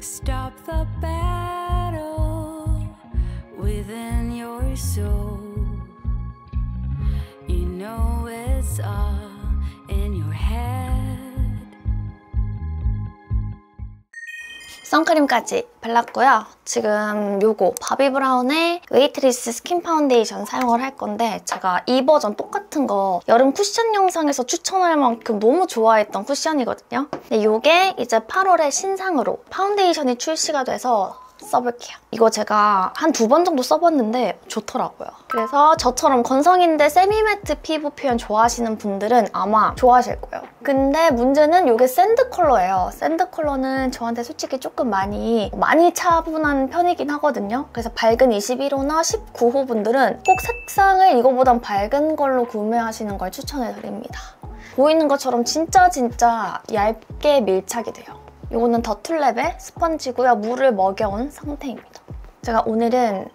Stop the battle within your soul. You know it's all 선크림까지 발랐고요. 지금 요거 바비 브라운의 weightless 스킨 파운데이션 사용을 할 건데 제가 이 버전 똑같은 거 여름 쿠션 영상에서 추천할 만큼 너무 좋아했던 쿠션이거든요. 근데 요게 이제 8월에 신상으로 파운데이션이 출시가 돼서 써볼게요. 이거 제가 한 두 번 정도 써봤는데 좋더라고요. 그래서 저처럼 건성인데 semi matte 피부 표현 좋아하시는 분들은 아마 좋아하실 거예요. 근데 문제는 이게 sand 컬러예요. sand 컬러는 저한테 솔직히 조금 많이 많이 차분한 편이긴 하거든요. 그래서 밝은 21호나 19호 분들은 꼭 색상을 이거보단 밝은 걸로 구매하시는 걸 추천해드립니다. 보이는 것처럼 진짜 진짜 얇게 밀착이 돼요. 이거는 더툴랩의 스펀지고요. 물을 먹여온 상태입니다. 제가 오늘은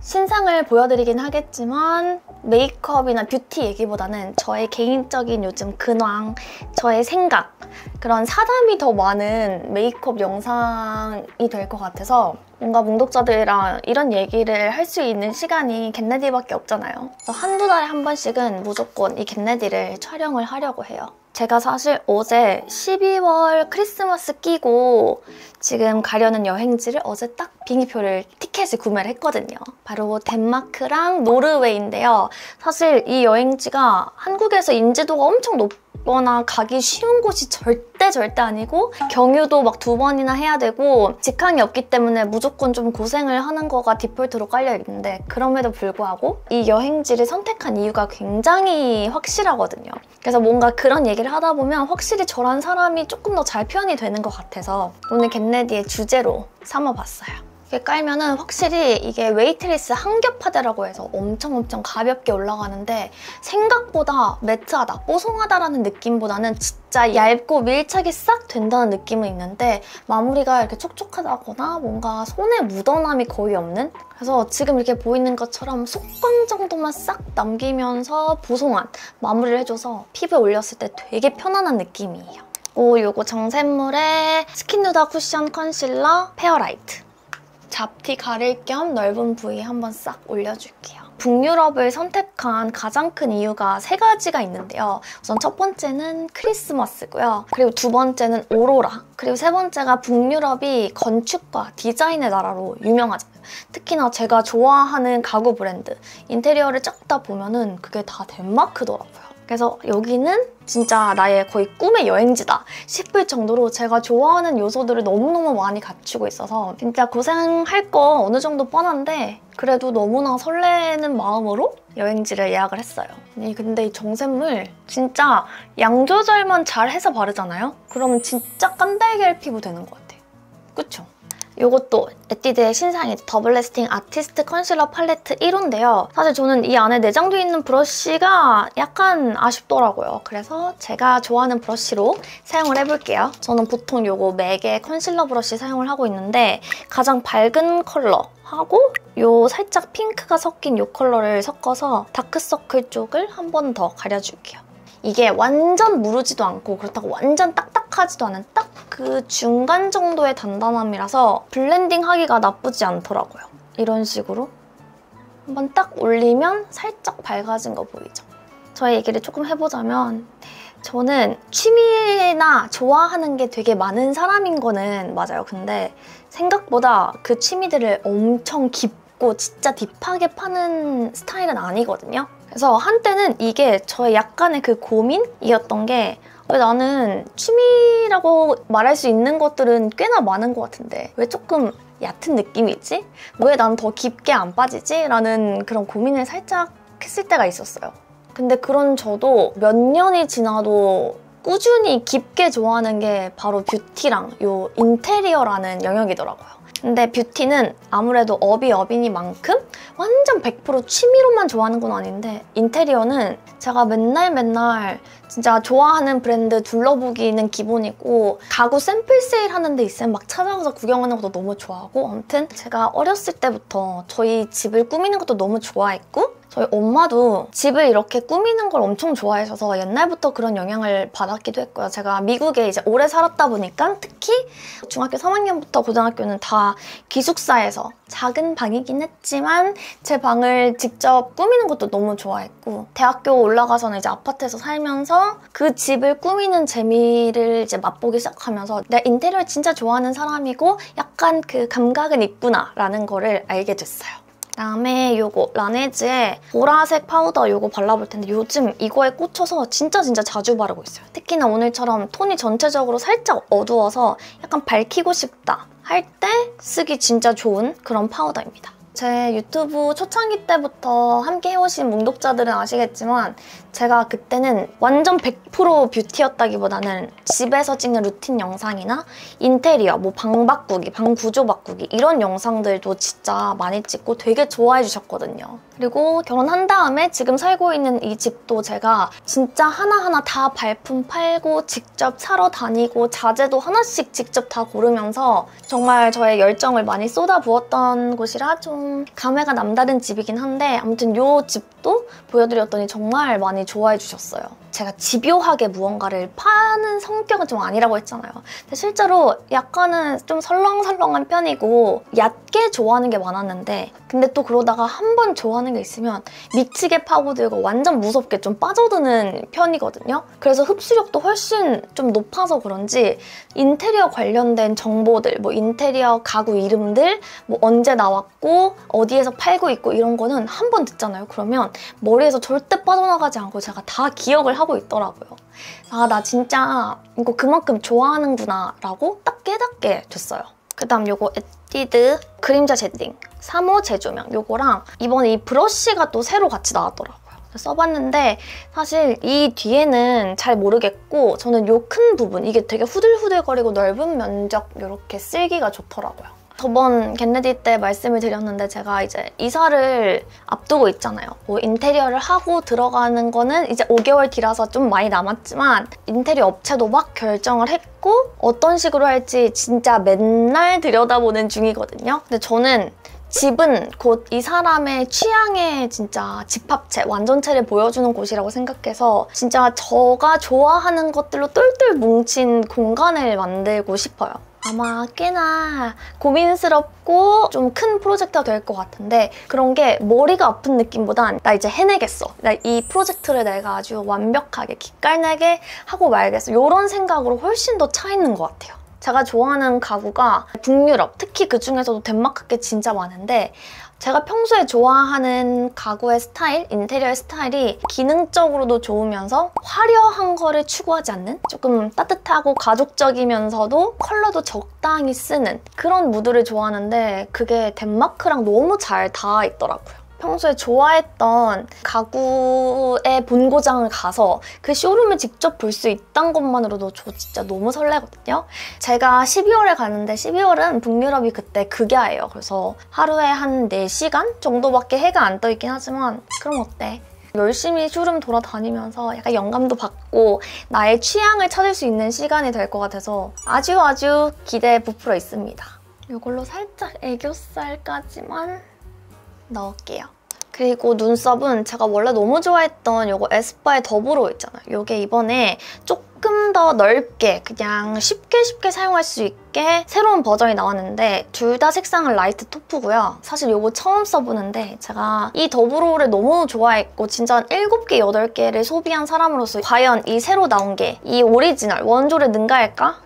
신상을 보여드리긴 하겠지만 메이크업이나 뷰티 얘기보다는 저의 개인적인 요즘 근황, 저의 생각 그런 사담이 더 많은 메이크업 영상이 될 것 같아서 뭔가 몽독자들이랑 이런 얘기를 할 수 있는 시간이 get ready밖에 없잖아요. 그래서 한두 달에 한 번씩은 무조건 이 get ready를 촬영을 하려고 해요. 제가 사실 어제 12월 크리스마스 끼고 지금 가려는 여행지를 어제 딱 비행기표를 티켓을 구매를 했거든요. 바로 덴마크랑 노르웨이인데요. 사실 이 여행지가 한국에서 인지도가 엄청 높거나 가기 쉬운 곳이 절대 절대 아니고 경유도 막 두 번이나 해야 되고 직항이 없기 때문에 무조건 좀 고생을 하는 거가 디폴트로 깔려 있는데 그럼에도 불구하고 이 여행지를 선택한 이유가 굉장히 확실하거든요. 그래서 뭔가 그런 얘기를 하다 보면 확실히 저란 사람이 조금 더 잘 표현이 되는 것 같아서 오늘 get ready의 주제로 삼아봤어요. 이렇게 깔면은 확실히 이게 weightless 한겹 파데라고 해서 엄청 엄청 가볍게 올라가는데 생각보다 matte하다, 뽀송하다라는 느낌보다는 진짜 얇고 밀착이 싹 된다는 느낌은 있는데 마무리가 이렇게 촉촉하다거나 뭔가 손에 묻어남이 거의 없는 그래서 지금 이렇게 보이는 것처럼 속광 정도만 싹 남기면서 보송한 마무리를 해줘서 피부에 올렸을 때 되게 편안한 느낌이에요. 오, 요거 정샘물의 Skin Nuder 쿠션 컨실러 Fair Light. 잡티 가릴 겸 넓은 부위 한번 싹 올려줄게요. 북유럽을 선택한 가장 큰 이유가 세 가지가 있는데요. 우선 첫 번째는 크리스마스고요. 그리고 두 번째는 오로라. 그리고 세 번째가 북유럽이 건축과 디자인의 나라로 유명하잖아요. 특히나 제가 좋아하는 가구 브랜드 인테리어를 쫙다 보면은 그게 다 덴마크더라고요. 그래서 여기는 진짜 나의 거의 꿈의 여행지다 싶을 정도로 제가 좋아하는 요소들을 너무너무 많이 갖추고 있어서 진짜 고생할 거 어느 정도 뻔한데 그래도 너무나 설레는 마음으로 여행지를 예약을 했어요. 근데 이 정샘물 진짜 양 조절만 잘 해서 바르잖아요? 그러면 진짜 깐달걀 피부 되는 것 같아요. 그쵸? 이것도 에뛰드의 신상인 Double Lasting 아티스트 컨실러 팔레트 1호인데요. 사실 저는 이 안에 내장되어 있는 브러쉬가 약간 아쉽더라고요. 그래서 제가 좋아하는 브러쉬로 사용을 해볼게요. 저는 보통 이거 맥의 컨실러 브러쉬 사용을 하고 있는데 가장 밝은 컬러 하고 요 살짝 핑크가 섞인 이 컬러를 섞어서 다크서클 쪽을 한 번 더 가려줄게요. 이게 완전 무르지도 않고 그렇다고 완전 딱딱하지도 않은 딱 그 중간 정도의 단단함이라서 블렌딩 하기가 나쁘지 않더라고요. 이런 식으로 한번 딱 올리면 살짝 밝아진 거 보이죠? 저의 얘기를 조금 해보자면 저는 취미나 좋아하는 게 되게 많은 사람인 거는 맞아요. 근데 생각보다 그 취미들을 엄청 깊고 진짜 딥하게 파는 스타일은 아니거든요. 그래서 한때는 이게 저의 약간의 그 고민이었던 게 왜 나는 취미라고 말할 수 있는 것들은 꽤나 많은 것 같은데 왜 조금 얕은 느낌이지? 왜 난 더 깊게 안 빠지지? 라는 그런 고민을 살짝 했을 때가 있었어요. 근데 그런 저도 몇 년이 지나도 꾸준히 깊게 좋아하는 게 바로 뷰티랑 요 인테리어라는 영역이더라고요. 근데 뷰티는 아무래도 업이 업이니만큼 완전 100% 취미로만 좋아하는 건 아닌데 인테리어는 제가 맨날 맨날 진짜 좋아하는 브랜드 둘러보기는 기본이고 가구 샘플 세일 하는 데 있으면 막 찾아가서 구경하는 것도 너무 좋아하고 아무튼 제가 어렸을 때부터 저희 집을 꾸미는 것도 너무 좋아했고 저희 엄마도 집을 이렇게 꾸미는 걸 엄청 좋아하셔서 옛날부터 그런 영향을 받았기도 했고요. 제가 미국에 이제 오래 살았다 보니까 특히 중학교 3학년부터 고등학교는 다 기숙사에서 작은 방이긴 했지만 제 방을 직접 꾸미는 것도 너무 좋아했고 대학교 올라가서는 이제 아파트에서 살면서 그 집을 꾸미는 재미를 이제 맛보기 시작하면서 내가 인테리어를 진짜 좋아하는 사람이고 약간 그 감각은 있구나 라는 거를 알게 됐어요. 그다음에 요거 라네즈의 보라색 파우더 요거 발라볼 텐데 요즘 이거에 꽂혀서 진짜 진짜 자주 바르고 있어요. 특히나 오늘처럼 톤이 전체적으로 살짝 어두워서 약간 밝히고 싶다 할 때 쓰기 진짜 좋은 그런 파우더입니다. 제 유튜브 초창기 때부터 함께 해오신 몽독자들은 아시겠지만 제가 그때는 완전 100% 뷰티였다기보다는 집에서 찍는 루틴 영상이나 인테리어, 뭐 방 바꾸기, 방 구조 바꾸기 이런 영상들도 진짜 많이 찍고 되게 좋아해 주셨거든요. 그리고 결혼한 다음에 지금 살고 있는 이 집도 제가 진짜 하나하나 다 발품 팔고 직접 사러 다니고 자재도 하나씩 직접 다 고르면서 정말 저의 열정을 많이 쏟아부었던 곳이라 좀 감회가 남다른 집이긴 한데 아무튼 이 집도 보여드렸더니 정말 많이 좋아해 주셨어요. 제가 집요하게 무언가를 파는 성격은 좀 아니라고 했잖아요. 근데 실제로 약간은 좀 설렁설렁한 편이고 얕 게 좋아하는 게 많았는데 근데 또 그러다가 한 번 좋아하는 게 있으면 미치게 파고들고 완전 무섭게 좀 빠져드는 편이거든요. 그래서 흡수력도 훨씬 좀 높아서 그런지 인테리어 관련된 정보들, 뭐 인테리어 가구 이름들, 뭐 언제 나왔고 어디에서 팔고 있고 이런 거는 한 번 듣잖아요. 그러면 머리에서 절대 빠져나가지 않고 제가 다 기억을 하고 있더라고요. 아, 나 진짜 이거 그만큼 좋아하는구나 라고 딱 깨닫게 됐어요. 그 다음 요거 에뛰드 그림자 쉐딩 3호 재조명 요거랑 이번에 이 브러쉬가 또 새로 같이 나왔더라고요. 써봤는데 사실 이 뒤에는 잘 모르겠고 저는 요 큰 부분 이게 되게 후들후들거리고 넓은 면적 이렇게 쓸기가 좋더라고요. 저번 get ready 때 말씀을 드렸는데 제가 이제 이사를 앞두고 있잖아요. 뭐 인테리어를 하고 들어가는 거는 이제 5개월 뒤라서 좀 많이 남았지만 인테리어 업체도 막 결정을 했고 어떤 식으로 할지 진짜 맨날 들여다보는 중이거든요. 근데 저는 집은 곧 이 사람의 취향의 진짜 집합체, 완전체를 보여주는 곳이라고 생각해서 진짜 저가 좋아하는 것들로 똘똘 뭉친 공간을 만들고 싶어요. 아마 꽤나 고민스럽고 좀 큰 프로젝트가 될 것 같은데 그런 게 머리가 아픈 느낌보단 나 이제 해내겠어. 나 이 프로젝트를 내가 아주 완벽하게 기깔나게 하고 말겠어. 이런 생각으로 훨씬 더 차 있는 것 같아요. 제가 좋아하는 가구가 북유럽, 특히 그 중에서도 덴마크게 진짜 많은데 제가 평소에 좋아하는 가구의 스타일, 인테리어의 스타일이 기능적으로도 좋으면서 화려한 거를 추구하지 않는 조금 따뜻하고 가족적이면서도 컬러도 적당히 쓰는 그런 무드를 좋아하는데 그게 덴마크랑 너무 잘 닿아 있더라고요. 평소에 좋아했던 가구의 본고장을 가서 그 쇼룸을 직접 볼 수 있다는 것만으로도 저 진짜 너무 설레거든요. 제가 12월에 가는데 12월은 북유럽이 그때 극야예요. 그래서 하루에 한 4시간 정도밖에 해가 안 떠 있긴 하지만 그럼 어때? 열심히 쇼룸 돌아다니면서 약간 영감도 받고 나의 취향을 찾을 수 있는 시간이 될 것 같아서 아주 아주 기대에 부풀어 있습니다. 이걸로 살짝 애교살까지만 넣을게요. 그리고 눈썹은 제가 원래 너무 좋아했던 이거 에스쁘아의 더브로우 있잖아요. 이게 이번에 조금 더 넓게 그냥 쉽게 쉽게 사용할 수 있게 새로운 버전이 나왔는데 둘 다 색상은 light taupe고요. 사실 이거 처음 써보는데 제가 이 더브로우를 너무 좋아했고 진짜 한 7개, 8개를 소비한 사람으로서 과연 이 새로 나온 게 이 오리지널 원조를 능가할까?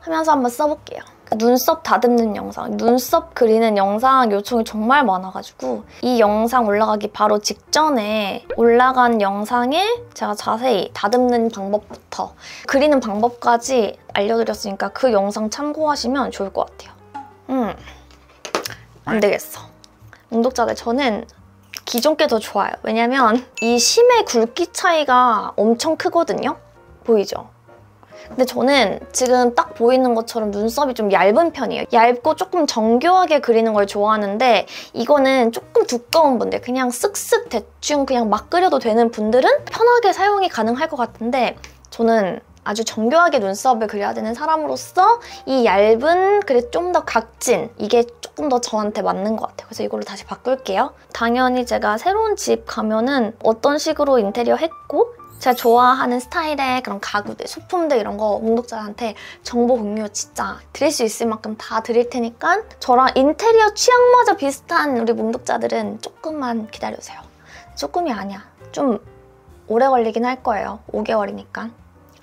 하면서 한번 써볼게요. 눈썹 다듬는 영상, 눈썹 그리는 영상 요청이 정말 많아가지고 이 영상 올라가기 바로 직전에 올라간 영상에 제가 자세히 다듬는 방법부터 그리는 방법까지 알려드렸으니까 그 영상 참고하시면 좋을 것 같아요. 음, 안 되겠어. 몽독자들 저는 기존 게 더 좋아요. 왜냐면 이 심의 굵기 차이가 엄청 크거든요. 보이죠? 근데 저는 지금 딱 보이는 것처럼 눈썹이 좀 얇은 편이에요. 얇고 조금 정교하게 그리는 걸 좋아하는데 이거는 조금 두꺼운 분들, 그냥 쓱쓱 대충 그냥 막 그려도 되는 분들은 편하게 사용이 가능할 것 같은데 저는 아주 정교하게 눈썹을 그려야 되는 사람으로서 이 얇은 그래 좀 더 각진 이게 조금 더 저한테 맞는 것 같아요. 그래서 이걸로 다시 바꿀게요. 당연히 제가 새로운 집 가면은 어떤 식으로 인테리어 했고 제가 좋아하는 스타일의 그런 가구들, 소품들 이런 거 문독자한테 정보 공유 진짜 드릴 수 있을 만큼 다 드릴 테니까 저랑 인테리어 취향마저 비슷한 우리 문독자들은 조금만 기다려주세요. 조금이 아니야. 좀 오래 걸리긴 할 거예요. 5개월이니까.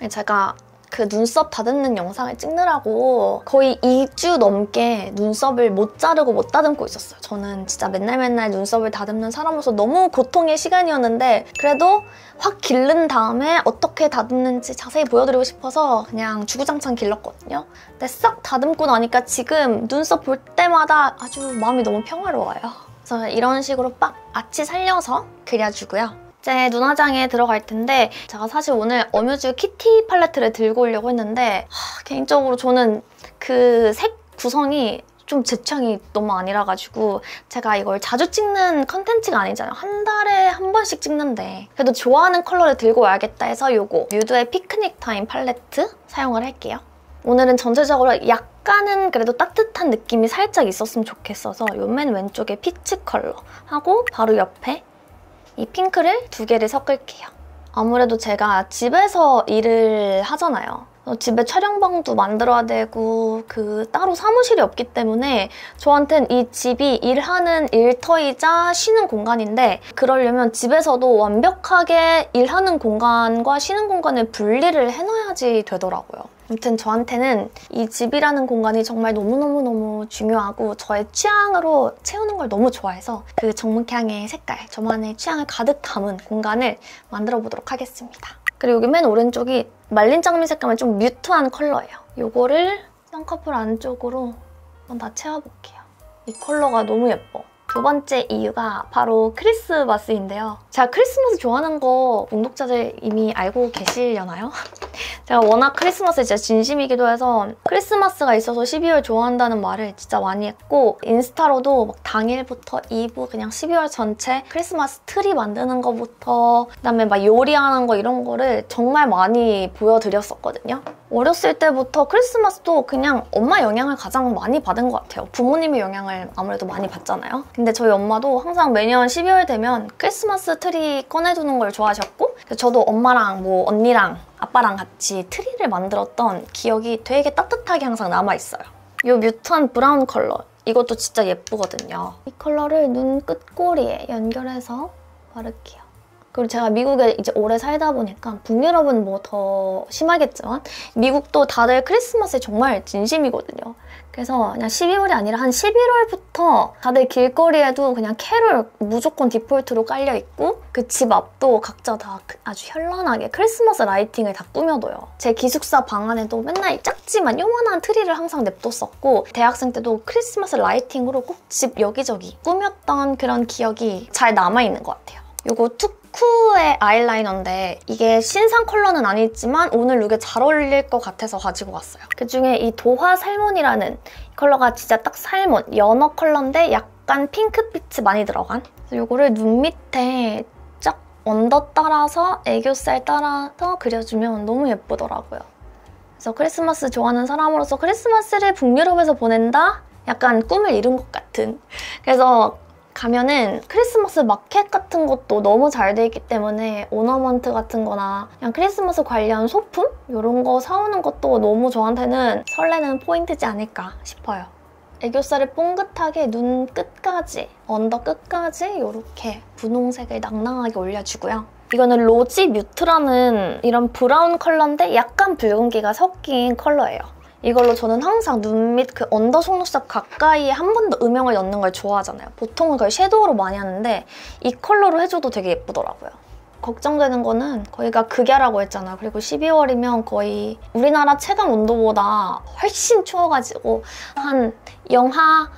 제가 그 눈썹 다듬는 영상을 찍느라고 거의 2주 넘게 눈썹을 못 자르고 못 다듬고 있었어요. 저는 진짜 맨날 맨날 눈썹을 다듬는 사람으로서 너무 고통의 시간이었는데 그래도 확 기른 다음에 어떻게 다듬는지 자세히 보여드리고 싶어서 그냥 주구장창 길렀거든요. 근데 싹 다듬고 나니까 지금 눈썹 볼 때마다 아주 마음이 너무 평화로워요. 그래서 이런 식으로 빡 아치 살려서 그려주고요. 이제 눈화장에 들어갈 텐데 제가 사실 오늘 어뮤즈 키티 팔레트를 들고 오려고 했는데 하, 개인적으로 저는 그 색 구성이 좀제 취향이 너무 아니라가지고 제가 이걸 자주 찍는 컨텐츠가 아니잖아요. 한 달에 한 번씩 찍는데 그래도 좋아하는 컬러를 들고 와야겠다 해서 이거 뮤드의 피크닉 타임 팔레트 사용을 할게요. 오늘은 전체적으로 약간은 그래도 따뜻한 느낌이 살짝 있었으면 좋겠어서 요 맨 왼쪽에 peach 컬러 하고 바로 옆에 이 핑크를 두 개를 섞을게요. 아무래도 제가 집에서 일을 하잖아요. 어, 집에 촬영방도 만들어야 되고 그 따로 사무실이 없기 때문에 저한텐 이 집이 일하는 일터이자 쉬는 공간인데 그러려면 집에서도 완벽하게 일하는 공간과 쉬는 공간을 분리를 해놔 야지 되더라고요. 아무튼 저한테는 이 집이라는 공간이 정말 너무너무너무 중요하고 저의 취향으로 채우는 걸 너무 좋아해서 그 정문향의 색깔, 저만의 취향을 가득 담은 공간을 만들어 보도록 하겠습니다. 그리고 여기 맨 오른쪽이 말린 장미 색감의 좀 뮤트한 컬러예요. 이거를 쌍꺼풀 안쪽으로 한번 다 채워볼게요. 이 컬러가 너무 예뻐. 두 번째 이유가 바로 크리스마스인데요. 제가 크리스마스 좋아하는 거 구독자들 이미 알고 계시려나요? 제가 워낙 크리스마스에 진짜 진심이기도 해서 크리스마스가 있어서 12월 좋아한다는 말을 진짜 많이 했고 인스타로도 막 당일부터 이브 그냥 12월 전체 크리스마스 트리 만드는 거부터 그다음에 막 요리하는 거 이런 거를 정말 많이 보여드렸었거든요. 어렸을 때부터 크리스마스도 그냥 엄마 영향을 가장 많이 받은 것 같아요. 부모님의 영향을 아무래도 많이 받잖아요. 근데 저희 엄마도 항상 매년 12월 되면 크리스마스 트리 꺼내두는 걸 좋아하셨고 저도 엄마랑 뭐 언니랑 아빠랑 같이 트리를 만들었던 기억이 되게 따뜻하게 항상 남아있어요. 이 mute한 브라운 컬러 이것도 진짜 예쁘거든요. 이 컬러를 눈 끝꼬리에 연결해서 바를게요. 그리고 제가 미국에 이제 오래 살다 보니까 북유럽은 뭐 더 심하겠지만 미국도 다들 크리스마스에 정말 진심이거든요. 그래서 그냥 12월이 아니라 한 11월부터 다들 길거리에도 그냥 캐롤 무조건 디폴트로 깔려 있고 그 집 앞도 각자 다그 아주 현란하게 크리스마스 lighting을 다 꾸며둬요. 제 기숙사 방 안에도 맨날 작지만 요만한 트리를 항상 냅뒀었고 대학생 때도 크리스마스 lighting으로 꼭 집 여기저기 꾸몄던 그런 기억이 잘 남아있는 것 같아요. 이거 투쿨의 아이라이너인데 이게 신상 컬러는 아니지만 오늘 룩에 잘 어울릴 것 같아서 가지고 왔어요. 그중에 이 도화 salmon이라는 컬러가 진짜 딱 salmon, 연어 컬러인데 약간 핑크빛이 많이 들어간 이거를 눈 밑에 쫙 under 따라서 애교살 따라서 그려주면 너무 예쁘더라고요. 그래서 크리스마스 좋아하는 사람으로서 크리스마스를 북유럽에서 보낸다? 약간 꿈을 이룬 것 같은 그래서 가면은 크리스마스 마켓 같은 것도 너무 잘 돼 있기 때문에 ornament 같은 거나 그냥 크리스마스 관련 소품? 이런 거 사오는 것도 너무 저한테는 설레는 포인트지 않을까 싶어요. 애교살을 뽕긋하게 눈 끝까지, under 끝까지 이렇게 분홍색을 낭낭하게 올려주고요. 이거는 rosy mute라는 이런 브라운 컬러인데 약간 붉은기가 섞인 컬러예요. 이걸로 저는 항상 눈 밑 그 under 속눈썹 가까이에 한 번 더 음영을 넣는 걸 좋아하잖아요. 보통은 거의 섀도우로 많이 하는데 이 컬러로 해줘도 되게 예쁘더라고요. 걱정되는 거는 거기가 극야라고 했잖아요. 그리고 12월이면 거의 우리나라 체감 온도보다 훨씬 추워가지고 한 영하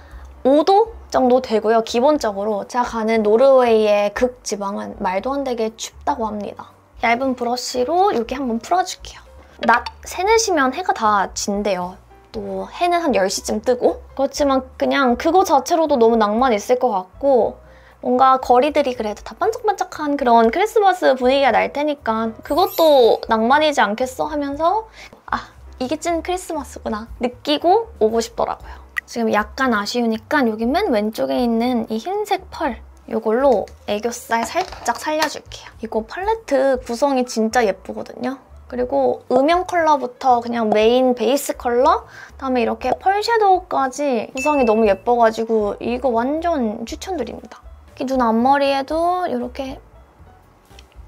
5도 정도 되고요. 기본적으로 제가 가는 노르웨이의 극지방은 말도 안 되게 춥다고 합니다. 얇은 브러쉬로 이렇게 한번 풀어줄게요. 낮 3, 4시면 해가 다 진대요. 또 해는 한 10시쯤 뜨고 그렇지만 그냥 그거 자체로도 너무 낭만 있을 것 같고 뭔가 거리들이 그래도 다 반짝반짝한 그런 크리스마스 분위기가 날 테니까 그것도 낭만이지 않겠어 하면서 아 이게 찐 크리스마스구나 느끼고 오고 싶더라고요. 지금 약간 아쉬우니까 여기 맨 왼쪽에 있는 이 흰색 펄 이걸로 애교살 살짝 살려줄게요. 이거 팔레트 구성이 진짜 예쁘거든요. 그리고 음영 컬러부터 그냥 메인 베이스 컬러 그다음에 이렇게 펄 섀도우까지 구성이 너무 예뻐가지고 이거 완전 추천드립니다. 눈 앞머리에도 이렇게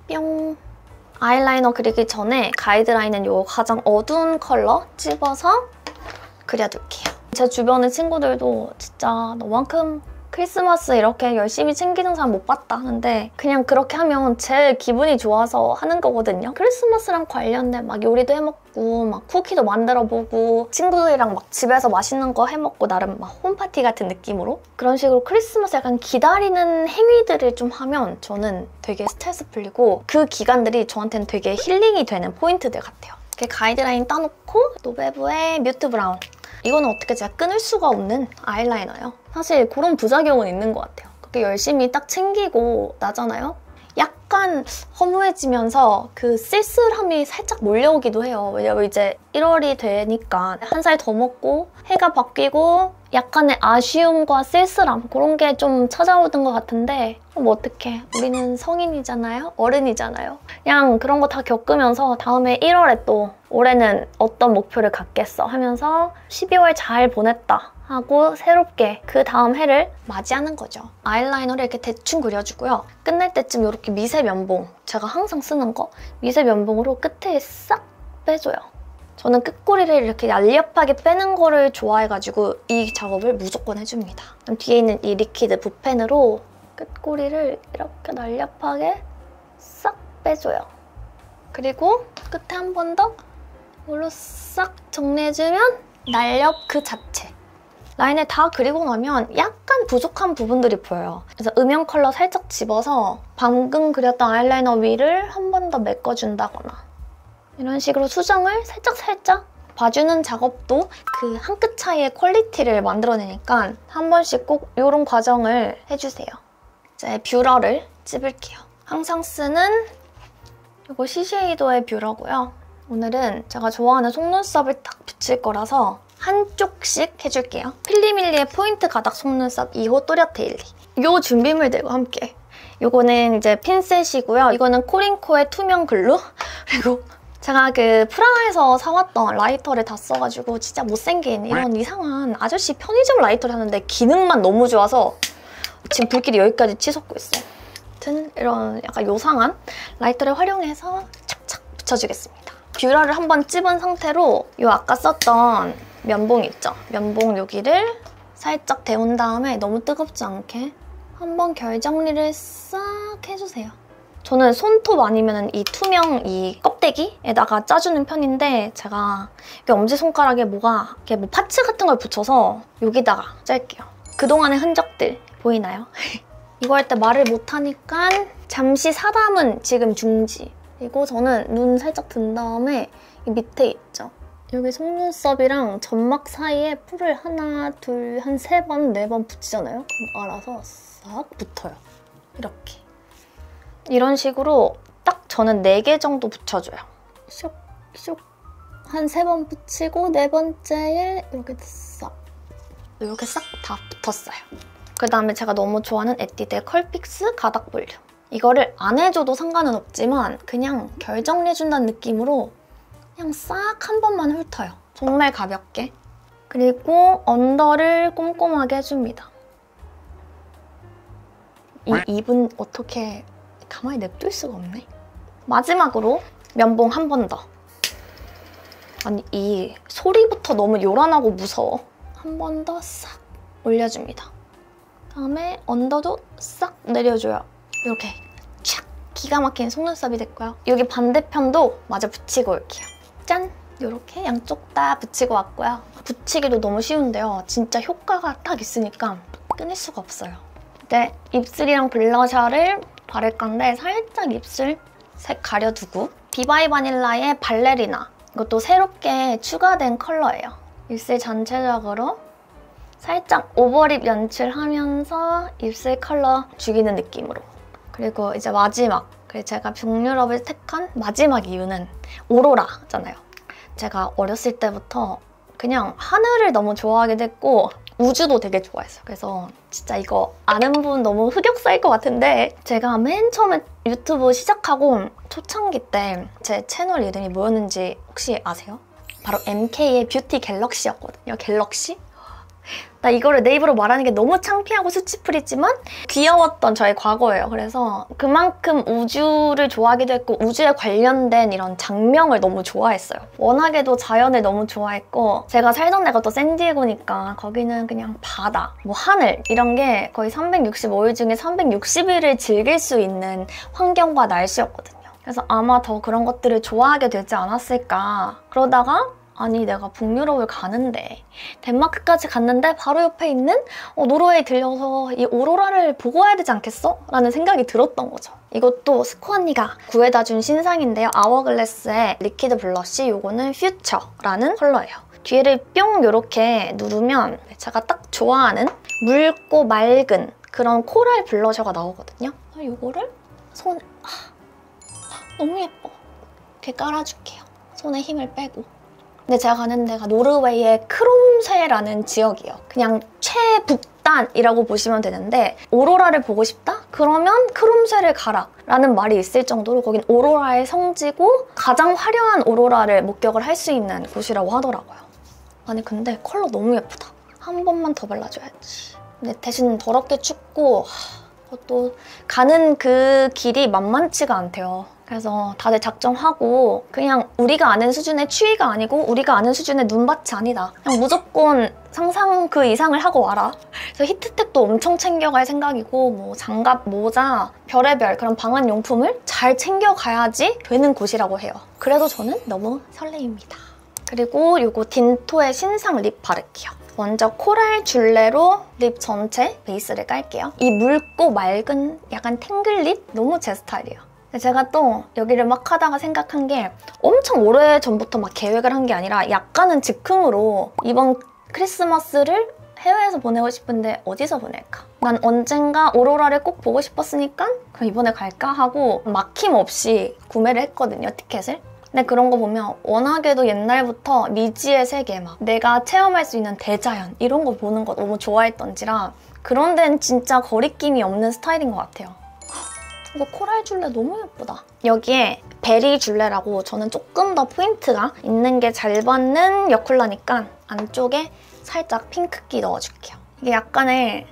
뿅 아이라이너 그리기 전에 가이드라인은 이 가장 어두운 컬러 찝어서 그려둘게요. 제 주변의 친구들도 진짜 너만큼 크리스마스 이렇게 열심히 챙기는 사람 못 봤다 하는데 그냥 그렇게 하면 제일 기분이 좋아서 하는 거거든요. 크리스마스랑 관련된 막 요리도 해먹고 막 쿠키도 만들어보고 친구들이랑 막 집에서 맛있는 거 해먹고 나름 막 home party 같은 느낌으로 그런 식으로 크리스마스 약간 기다리는 행위들을 좀 하면 저는 되게 스트레스 풀리고 그 기간들이 저한테는 되게 힐링이 되는 포인트들 같아요. 이렇게 가이드라인 따놓고 노베브의 mute brown 이거는 어떻게 제가 끊을 수가 없는 아이라이너예요. 사실 그런 부작용은 있는 것 같아요. 그렇게 열심히 딱 챙기고 나잖아요. 약간 허무해지면서 그 쓸쓸함이 살짝 몰려오기도 해요. 왜냐면 이제 1월이 되니까 한 살 더 먹고 해가 바뀌고 약간의 아쉬움과 쓸쓸함 그런 게 좀 찾아오던 것 같은데 뭐 어떡해 우리는 성인이잖아요 어른이잖아요 그냥 그런 거 다 겪으면서 다음에 1월에 또 올해는 어떤 목표를 갖겠어 하면서 12월 잘 보냈다 하고 새롭게 그 다음 해를 맞이하는 거죠. 아이라이너를 이렇게 대충 그려주고요. 끝날 때쯤 이렇게 미세 면봉, 제가 항상 쓰는 거 미세 면봉으로 끝에 싹 빼줘요. 저는 끝꼬리를 이렇게 얄렵하게 빼는 거를 좋아해가지고 이 작업을 무조건 해줍니다. 뒤에 있는 이 liquid 붓펜으로 끝꼬리를 이렇게 날렵하게 싹 빼줘요. 그리고 끝에 한 번더 이걸로 싹 정리해주면 날렵 그 자체. 라인을 다 그리고 나면 약간 부족한 부분들이 보여요. 그래서 음영 컬러 살짝 집어서 방금 그렸던 아이라이너 위를 한 번 더 메꿔준다거나 이런 식으로 수정을 살짝살짝 봐주는 작업도 그 한 끗 차이의 퀄리티를 만들어내니까 한 번씩 꼭 이런 과정을 해주세요. 이제 뷰러를 찝을게요. 항상 쓰는 이거 시쉐이도의 뷰러고요. 오늘은 제가 좋아하는 속눈썹을 딱 붙일 거라서 한쪽씩 해줄게요. 필리밀리의 포인트 가닥 속눈썹 2호 또렷daily. 이 준비물들과 함께 이거는 이제 핀셋이고요. 이거는 코링코의 투명 glue 그리고 제가 그 프라하에서 사왔던 라이터를 다 써가지고 진짜 못생긴 이런 이상한 아저씨 편의점 라이터를 하는데 기능만 너무 좋아서 지금 불길이 여기까지 치솟고 있어요. 아무튼 이런 약간 요상한 라이터를 활용해서 착착 붙여주겠습니다. 뷰러를 한번 찝은 상태로 이 아까 썼던 면봉 있죠? 면봉 여기를 살짝 데운 다음에 너무 뜨겁지 않게 한번 결 정리를 싹 해주세요. 저는 손톱 아니면 이 투명 이 껍데기에다가 짜주는 편인데 제가 여기 엄지손가락에 뭐가 이렇게 뭐 파츠 같은 걸 붙여서 여기다가 짤게요. 그동안의 흔적들 보이나요? 이거 할 때 말을 못하니까 잠시 사담은 지금 중지. 그리고 저는 눈 살짝 든 다음에 이 밑에 있죠? 여기 속눈썹이랑 점막 사이에 풀을 하나, 둘, 한 세 번, 네 번 붙이잖아요? 그럼 알아서 싹 붙어요. 이렇게. 이런 식으로 딱 저는 네개 정도 붙여줘요. 슉, 슉. 한 세 번 붙이고 네 번째에 이렇게 싹. 이렇게 싹 다 붙었어요. 그 다음에 제가 너무 좋아하는 에뛰드의 컬픽스 가닥 볼륨. 이거를 안 해줘도 상관은 없지만 그냥 결 정리해준다는 느낌으로 그냥 싹 한 번만 훑어요. 정말 가볍게. 그리고 언더를 꼼꼼하게 해줍니다. 이 입은 어떻게 가만히 냅둘 수가 없네. 마지막으로 면봉 한 번 더. 아니 이 소리부터 너무 요란하고 무서워. 한 번 더 싹 올려줍니다. 다음에 언더도 싹 내려줘요. 이렇게 촥 기가 막힌 속눈썹이 됐고요. 여기 반대편도 마저 붙이고 올게요. 짠! 이렇게 양쪽 다 붙이고 왔고요. 붙이기도 너무 쉬운데요. 진짜 효과가 딱 있으니까 끊을 수가 없어요. 이제 입술이랑 blusher를 바를 건데 살짝 입술 색 가려두고 비바이 바닐라의 발레리나 이것도 새롭게 추가된 컬러예요. 입술 전체적으로 살짝 overlip 연출하면서 입술 컬러 죽이는 느낌으로. 그리고 이제 마지막. 그리고 제가 북유럽을 택한 마지막 이유는 오로라잖아요. 제가 어렸을 때부터 그냥 하늘을 너무 좋아하게 됐고 우주도 되게 좋아했어요. 그래서 진짜 이거 아는 분 너무 흑역사일 것 같은데 제가 맨 처음에 유튜브 시작하고 초창기 때 제 채널 이름이 뭐였는지 혹시 아세요? 바로 MK의 뷰티 갤럭시였거든요. 갤럭시? 나 이거를 내 입으로 말하는 게 너무 창피하고 수치풀이지만 귀여웠던 저의 과거예요. 그래서 그만큼 우주를 좋아하기도 했고 우주에 관련된 이런 장명을 너무 좋아했어요. 워낙에도 자연을 너무 좋아했고 제가 살던 데가 또 샌디에고니까 거기는 그냥 바다, 뭐 하늘 이런 게 거의 365일 중에 360일을 즐길 수 있는 환경과 날씨였거든요. 그래서 아마 더 그런 것들을 좋아하게 되지 않았을까. 그러다가 아니 내가 북유럽을 가는데 덴마크까지 갔는데 바로 옆에 있는 어, 노르웨이 들려서 이 오로라를 보고 와야 되지 않겠어? 라는 생각이 들었던 거죠. 이것도 스코 언니가 구해다 준 신상인데요. 아워글래스의 liquid blush 이거는 future라는 컬러예요. 뒤에를 뿅 이렇게 누르면 제가 딱 좋아하는 묽고 맑은 그런 coral blusher가 나오거든요. 이거를 손 아, 너무 예뻐. 이렇게 깔아줄게요. 손에 힘을 빼고. 근데 제가 가는 데가 노르웨이의 크롬세라는 지역이에요. 그냥 최북단이라고 보시면 되는데 오로라를 보고 싶다? 그러면 크롬세를 가라 라는 말이 있을 정도로 거긴 오로라의 성지고 가장 화려한 오로라를 목격을 할 수 있는 곳이라고 하더라고요. 아니 근데 컬러 너무 예쁘다. 한 번만 더 발라줘야지. 근데 대신 더럽게 춥고 또 가는 그 길이 만만치가 않대요. 그래서 다들 작정하고 그냥 우리가 아는 수준의 추위가 아니고 우리가 아는 수준의 눈밭이 아니다. 그냥 무조건 상상 그 이상을 하고 와라. 그래서 히트텍도 엄청 챙겨갈 생각이고 뭐 장갑, 모자, 별의별 그런 방한 용품을 잘 챙겨가야지 되는 곳이라고 해요. 그래도 저는 너무 설레입니다. 그리고 이거 딘토의 신상 lip 바를게요. 먼저 코랄 줄레로 lip 전체 베이스를 깔게요. 이 묽고 맑은 약간 탱글 lip 너무 제 스타일이에요. 제가 또 여기를 막 하다가 생각한 게 엄청 오래 전부터 막 계획을 한 게 아니라 약간은 즉흥으로 이번 크리스마스를 해외에서 보내고 싶은데 어디서 보낼까? 난 언젠가 오로라를 꼭 보고 싶었으니까 그럼 이번에 갈까 하고 막힘없이 구매를 했거든요, 티켓을. 근데 그런 거 보면 워낙에도 옛날부터 미지의 세계 막 내가 체험할 수 있는 대자연 이런 거 보는 거 너무 좋아했던지라 그런 데는 진짜 거리낌이 없는 스타일인 것 같아요. 이거 코랄 줄레 너무 예쁘다. 여기에 베리 줄레라고 저는 조금 더 포인트가 있는 게 잘 받는 여쿨라니까 안쪽에 살짝 핑크기 넣어줄게요. 이게 약간의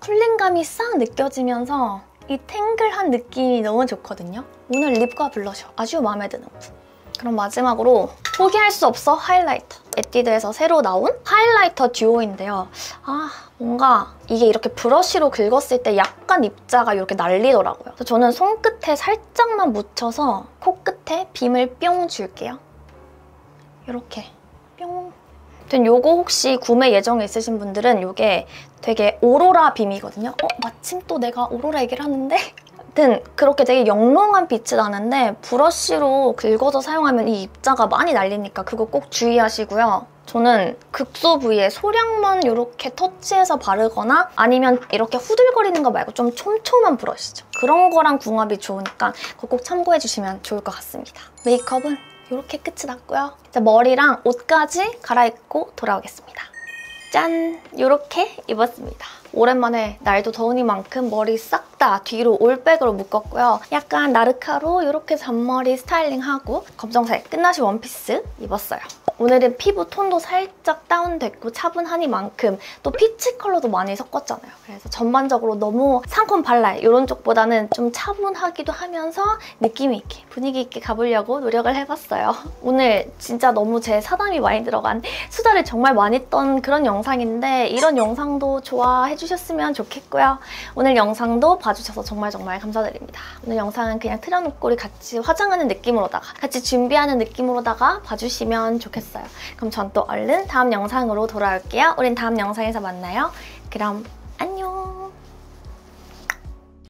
cooling감이 싹 느껴지면서 이 탱글한 느낌이 너무 좋거든요. 오늘 lip과 blusher 아주 마음에 드는 분. 그럼 마지막으로 포기할 수 없어 highlighter. 에뛰드에서 새로 나온 highlighter 듀오인데요. 아 뭔가 이게 이렇게 브러쉬로 긁었을 때 약간 입자가 이렇게 날리더라고요. 그래서 저는 손끝에 살짝만 묻혀서 코끝에 빔을 뿅 줄게요. 이렇게 뿅. 아무튼 요거 혹시 구매 예정에 있으신 분들은 이게 되게 오로라 빔이거든요. 어? 마침 또 내가 오로라 얘기를 하는데 아무튼 그렇게 되게 영롱한 빛이 나는데 브러쉬로 긁어서 사용하면 이 입자가 많이 날리니까 그거 꼭 주의하시고요. 저는 극소 부위에 소량만 이렇게 터치해서 바르거나 아니면 이렇게 후들거리는 거 말고 좀 촘촘한 브러쉬죠. 그런 거랑 궁합이 좋으니까 그거 꼭 참고해주시면 좋을 것 같습니다. 메이크업은 이렇게 끝이 났고요. 이제 머리랑 옷까지 갈아입고 돌아오겠습니다. 짠! 이렇게 입었습니다. 오랜만에 날도 더우니만큼 머리 싹 다 뒤로 올백으로 묶었고요. 약간 나르카로 이렇게 잔머리 스타일링하고 검정색 끝나시 원피스 입었어요. 오늘은 피부 톤도 살짝 다운됐고 차분하니만큼 또 피치 컬러도 많이 섞었잖아요. 그래서 전반적으로 너무 상콤 발랄 이런 쪽보다는 좀 차분하기도 하면서 느낌 있게 분위기 있게 가보려고 노력을 해봤어요. 오늘 진짜 너무 제 사담이 많이 들어간 수다를 정말 많이 떤 그런 영상인데 이런 영상도 좋아해 주셨으면 좋겠고요. 오늘 영상도 봐주셔서 정말 정말 감사드립니다. 오늘 영상은 그냥 틀어놓고 우리 같이 화장하는 느낌으로다가 같이 준비하는 느낌으로다가 봐주시면 좋겠어요. 있어요. 그럼 전 또 얼른 다음 영상으로 돌아올게요. 우린 다음 영상에서 만나요. 그럼 안녕!